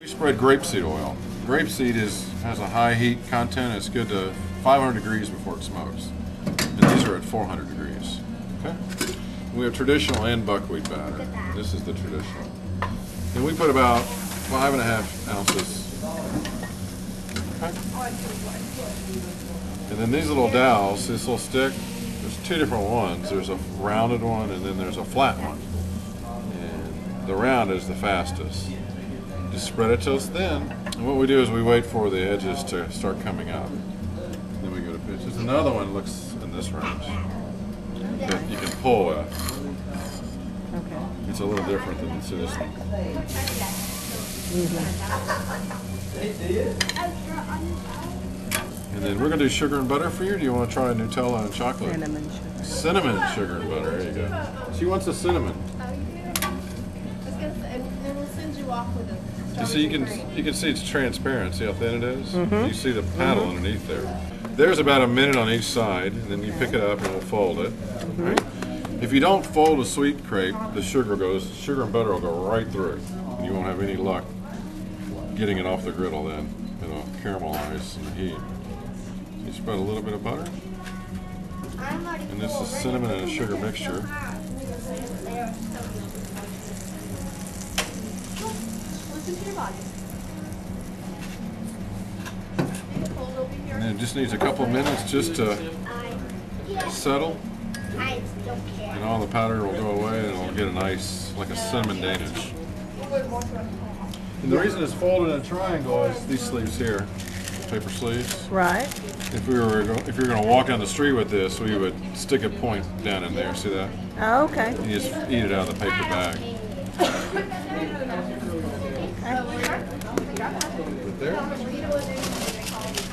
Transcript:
We spread grapeseed oil. Grapeseed is has a high heat content. It's good to 500 degrees before it smokes. And these are at 400 degrees. Okay. We have traditional and buckwheat batter. This is the traditional. And we put about five and a half ounces. Okay. And then these little dowels, this little stick, there's two different ones. There's a rounded one and then there's a flat one. And the round is the fastest. Just spread it till it's thin. And what we do is we wait for the edges to start coming out. Then we go to pitch. There's another one looks in this range that you can pull with. Okay. It's a little different than see this one. And then we're gonna do sugar and butter for you. Do you want to try Nutella and chocolate? Cinnamon sugar. Cinnamon sugar and butter. There you go. She wants a cinnamon. Oh, you do? I was gonna and then we'll send you off with a. You see, you can you can see it's transparent. See how thin it is? Mm-hmm. You see the paddle mm-hmm. underneath there. There's about a minute on each side, and then you pick it up and we'll fold it. Mm-hmm. Right? If you don't fold a sweet crepe, the sugar goes sugar and butter will go right through it, and you won't have any luck getting it off the griddle. Then it'll caramelize in the heat. You spread a little bit of butter, and this is cinnamon and a sugar mixture. And it just needs a couple of minutes just to settle, I don't care. and all the powder will go away, and it'll get a nice, like a cinnamon Danish. And the reason it's folded in a triangle is these sleeves here, paper sleeves. Right. If we were, if you were going to walk down the street with this, we would stick a point down in there. See that? Oh, okay. You just eat it out of the paper bag. there.